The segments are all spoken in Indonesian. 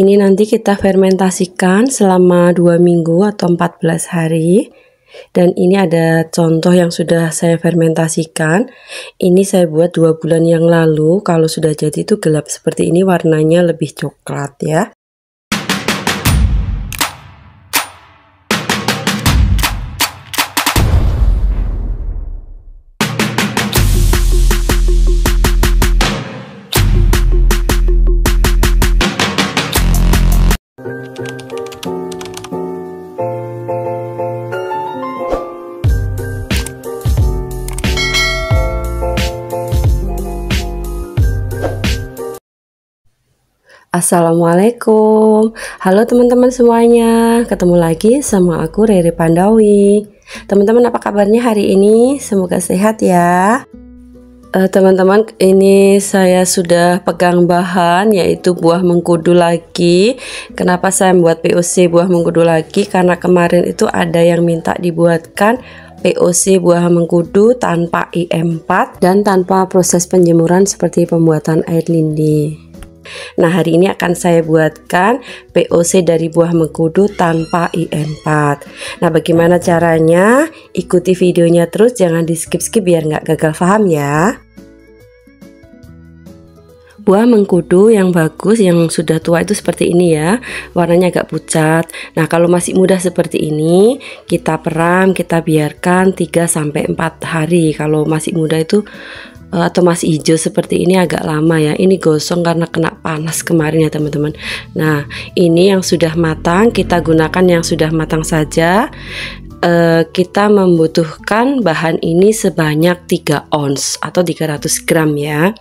Ini nanti kita fermentasikan selama 2 minggu atau 14 hari. Dan ini ada contoh yang sudah saya fermentasikan. Ini saya buat dua bulan yang lalu. Kalau sudah jadi itu gelap seperti ini warnanya lebih coklat ya. Assalamualaikum Halo teman-teman semuanya Ketemu lagi sama aku Rere Pandawi Teman-teman apa kabarnya hari ini? Semoga sehat ya eh, Teman-teman uh, ini saya sudah pegang bahan yaitu buah mengkudu lagi Kenapa saya membuat POC buah mengkudu lagi? Karena kemarin itu ada yang minta dibuatkan POC buah mengkudu tanpa IM4 dan tanpa proses penjemuran seperti pembuatan air lindi. Nah hari ini akan saya buatkan POC dari buah mengkudu tanpa IN4 Nah bagaimana caranya? Ikuti videonya terus jangan di skip-skip biar nggak gagal paham ya. Buah mengkudu yang bagus yang sudah tua itu seperti ini ya. Warnanya agak pucat. Nah kalau masih muda seperti ini Kita peram, kita biarkan 3-4 hari. Kalau masih muda itu atau masih hijau seperti ini agak lama ya. Ini gosong karena kena panas kemarin ya teman-teman. Nah ini yang sudah matang kita gunakan yang sudah matang saja. Uh, kita membutuhkan bahan ini sebanyak 3 ons atau 300 gram ya.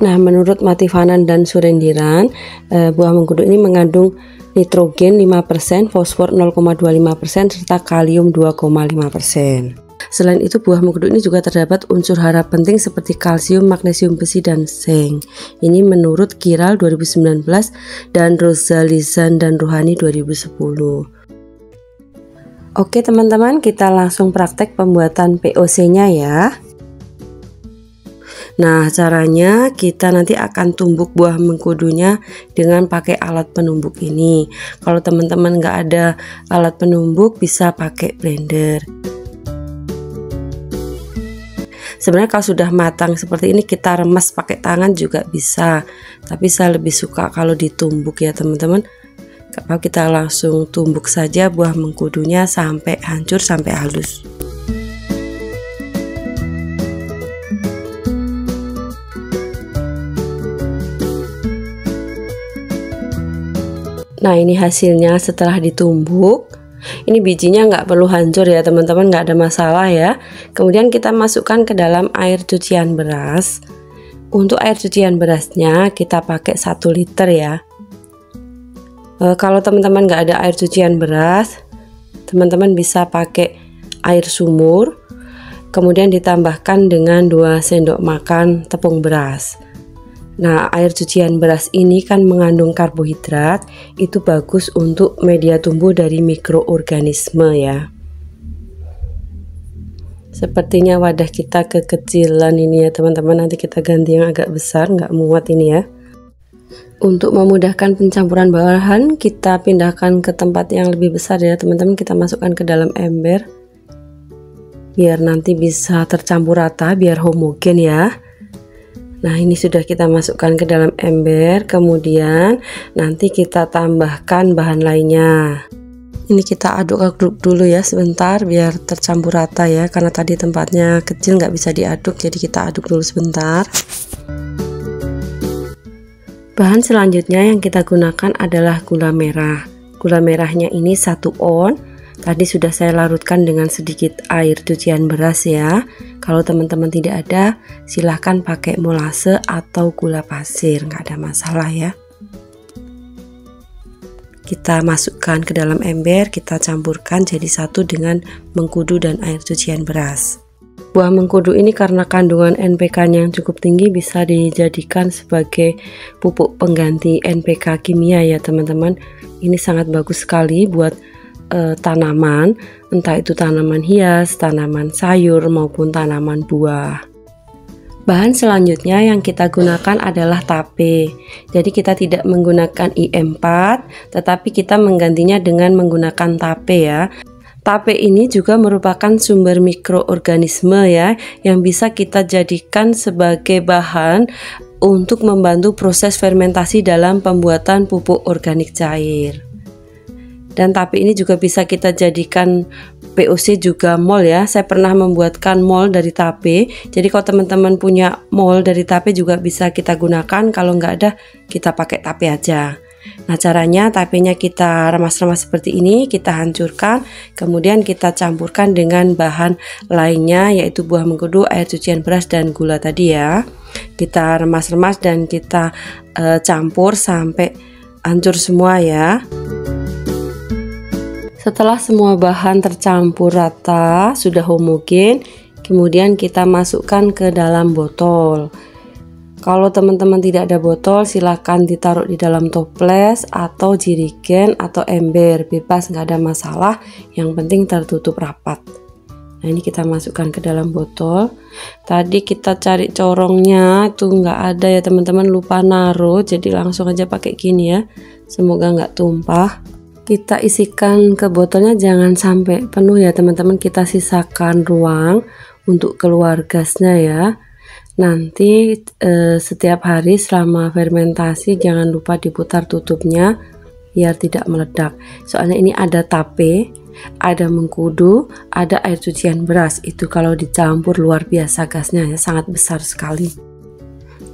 Nah, menurut Mativanan dan Surendiran, uh, buah mengkudu ini mengandung nitrogen 5%, fosfor 0,25%, serta kalium 2,5%. Selain itu, buah mengkudu ini juga terdapat unsur hara penting seperti kalsium, magnesium, besi, dan seng. Ini menurut Kiral 2019 dan Rosalizan dan Ruhani 2010. Oke teman-teman, kita langsung praktek pembuatan POC-nya ya. Nah, caranya kita nanti akan tumbuk buah mengkudunya dengan pakai alat penumbuk ini. Kalau teman-teman nggak ada alat penumbuk, bisa pakai blender. Sebenarnya kalau sudah matang seperti ini kita remas pakai tangan juga bisa. Tapi saya lebih suka kalau ditumbuk ya teman-teman. Kalau kita langsung tumbuk saja buah mengkudunya sampai hancur sampai halus. Nah ini hasilnya setelah ditumbuk ini bijinya nggak perlu hancur ya teman-teman, nggak ada masalah ya. Kemudian kita masukkan ke dalam air cucian beras. Untuk air cucian berasnya kita pakai 1 liter ya. E, kalau teman-teman nggak ada air cucian beras, teman-teman bisa pakai air sumur. Kemudian ditambahkan dengan 2 sendok makan tepung beras. Nah, air cucian beras ini kan mengandung karbohidrat, itu bagus untuk media tumbuh dari mikroorganisme ya. Sepertinya wadah kita kekecilan ini ya teman-teman, nanti kita ganti yang agak besar, nggak muat ini ya. Untuk memudahkan pencampuran bahan, kita pindahkan ke tempat yang lebih besar ya teman-teman, kita masukkan ke dalam ember. Biar nanti bisa tercampur rata, biar homogen ya. Nah, ini sudah kita masukkan ke dalam ember, kemudian nanti kita tambahkan bahan lainnya. Ini kita aduk-aduk dulu ya sebentar biar tercampur rata ya, karena tadi tempatnya kecil nggak bisa diaduk, jadi kita aduk dulu sebentar. Bahan selanjutnya yang kita gunakan adalah gula merah. Gula merahnya ini satu on Tadi sudah saya larutkan dengan sedikit air cucian beras ya. Kalau teman-teman tidak ada, silahkan pakai molase atau gula pasir, nggak ada masalah ya. Kita masukkan ke dalam ember, kita campurkan jadi satu dengan mengkudu dan air cucian beras. Buah mengkudu ini karena kandungan NPK yang cukup tinggi bisa dijadikan sebagai pupuk pengganti NPK kimia ya teman-teman. Ini sangat bagus sekali buat e, tanaman, entah itu tanaman hias, tanaman sayur, maupun tanaman buah. Bahan selanjutnya yang kita gunakan adalah tape. Jadi kita tidak menggunakan IM4, tetapi kita menggantinya dengan menggunakan tape ya. Tape ini juga merupakan sumber mikroorganisme ya yang bisa kita jadikan sebagai bahan untuk membantu proses fermentasi dalam pembuatan pupuk organik cair dan tapi ini juga bisa kita jadikan POC juga mol ya. Saya pernah membuatkan mol dari tape. Jadi kalau teman-teman punya mol dari tape juga bisa kita gunakan. Kalau nggak ada kita pakai tape aja. Nah caranya tapenya kita remas-remas seperti ini kita hancurkan. Kemudian kita campurkan dengan bahan lainnya yaitu buah mengkudu, air cucian beras dan gula tadi ya. Kita remas-remas dan kita uh, campur sampai hancur semua ya setelah semua bahan tercampur rata, sudah homogen, kemudian kita masukkan ke dalam botol. Kalau teman-teman tidak ada botol, silahkan ditaruh di dalam toples atau jirigen atau ember, bebas nggak ada masalah. Yang penting tertutup rapat. Nah ini kita masukkan ke dalam botol. Tadi kita cari corongnya itu nggak ada ya teman-teman lupa naruh, jadi langsung aja pakai gini ya. Semoga nggak tumpah kita isikan ke botolnya jangan sampai penuh ya teman-teman. Kita sisakan ruang untuk keluar gasnya ya. Nanti eh, setiap hari selama fermentasi jangan lupa diputar tutupnya biar tidak meledak. Soalnya ini ada tape ada mengkudu ada air cucian beras. Itu kalau dicampur luar biasa gasnya ya sangat besar sekali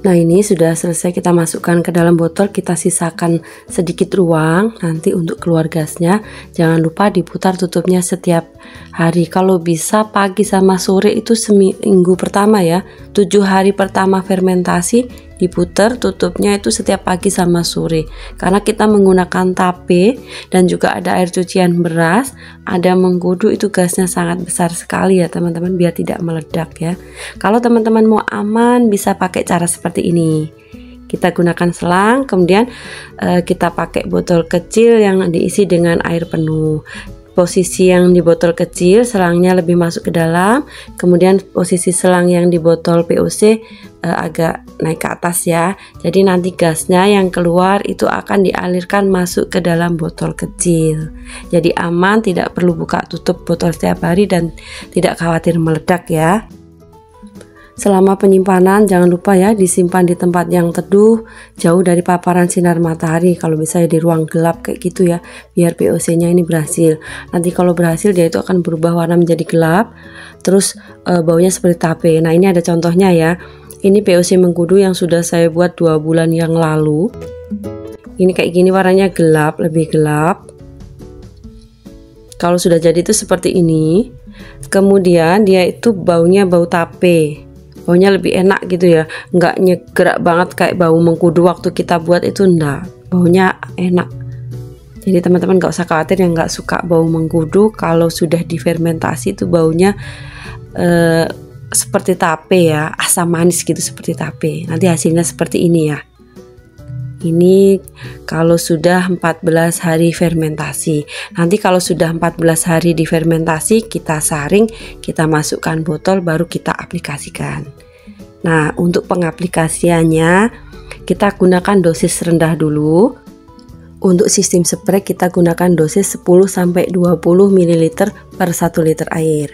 Nah ini sudah selesai kita masukkan ke dalam botol. Kita sisakan sedikit ruang nanti untuk keluar gasnya. Jangan lupa diputar tutupnya setiap hari. Kalau bisa pagi sama sore itu seminggu pertama ya. Tujuh hari pertama fermentasi diputar tutupnya itu setiap pagi sama sore. Karena kita menggunakan tape dan juga ada air cucian beras ada mengkudu itu gasnya sangat besar sekali ya teman-teman biar tidak meledak ya. Kalau teman-teman mau aman bisa pakai cara seperti ini. Kita gunakan selang kemudian uh, kita pakai botol kecil yang diisi dengan air penuh posisi yang di botol kecil selangnya lebih masuk ke dalam. Kemudian posisi selang yang di botol POC eh, agak naik ke atas ya. Jadi nanti gasnya yang keluar itu akan dialirkan masuk ke dalam botol kecil. Jadi aman tidak perlu buka tutup botol setiap hari dan tidak khawatir meledak ya Selama penyimpanan jangan lupa ya disimpan di tempat yang teduh, jauh dari paparan sinar matahari. Kalau bisa ya di ruang gelap kayak gitu ya, biar POC-nya ini berhasil. Nanti kalau berhasil dia itu akan berubah warna menjadi gelap, terus e, baunya seperti tape. Nah ini ada contohnya ya. Ini POC mengkudu yang sudah saya buat dua bulan yang lalu. Ini kayak gini warnanya gelap, lebih gelap. Kalau sudah jadi itu seperti ini. Kemudian dia itu baunya bau tape baunya lebih enak gitu ya. Nggak nyegerak banget kayak bau mengkudu waktu kita buat itu enggak baunya enak. Jadi teman-teman nggak usah khawatir yang nggak suka bau mengkudu. Kalau sudah difermentasi itu baunya eh, seperti tape ya asam manis gitu seperti tape. Nanti hasilnya seperti ini ya. Ini kalau sudah 14 hari fermentasi. Nanti kalau sudah 14 hari difermentasi, kita saring, kita masukkan botol baru kita aplikasikan. Nah, untuk pengaplikasiannya kita gunakan dosis rendah dulu. Untuk sistem spray kita gunakan dosis 10 sampai 20 ml per 1 liter air.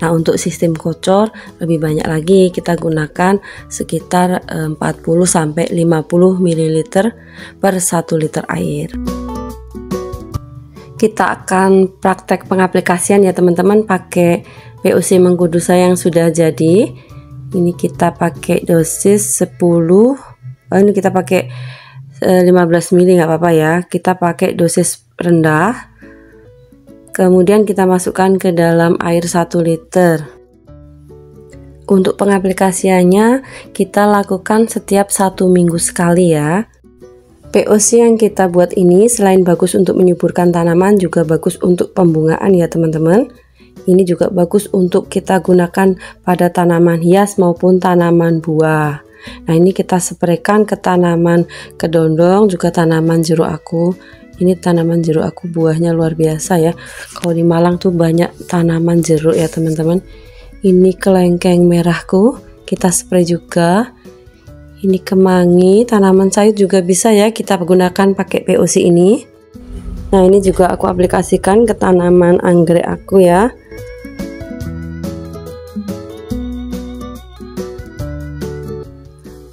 Nah, untuk sistem kocor lebih banyak lagi kita gunakan sekitar 40 eh, sampai 50 ml per 1 liter air. Kita akan praktek pengaplikasian ya teman-teman pakai PUC mengkudu saya yang sudah jadi. Ini kita pakai dosis 10. Oh, ini kita pakai 15 eh, ml nggak apa-apa ya. Kita pakai dosis rendah Kemudian kita masukkan ke dalam air 1 liter. Untuk pengaplikasiannya kita lakukan setiap satu minggu sekali ya. POC yang kita buat ini selain bagus untuk menyuburkan tanaman juga bagus untuk pembungaan ya teman-teman. Ini juga bagus untuk kita gunakan pada tanaman hias maupun tanaman buah. Nah ini kita spraykan ke tanaman kedondong juga tanaman jeruk aku. Ini tanaman jeruk aku buahnya luar biasa ya. Kalau di Malang tuh banyak tanaman jeruk ya teman-teman. Ini kelengkeng merahku kita spray juga. Ini kemangi tanaman sayur juga bisa ya kita gunakan pakai POC ini. Nah ini juga aku aplikasikan ke tanaman anggrek aku ya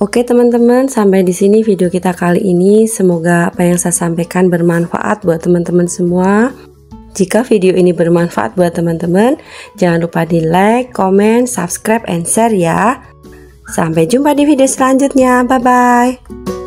Oke teman-teman, sampai di sini video kita kali ini. Semoga apa yang saya sampaikan bermanfaat buat teman-teman semua. Jika video ini bermanfaat buat teman-teman, jangan lupa di like, comment, subscribe, and share ya. Sampai jumpa di video selanjutnya. Bye bye.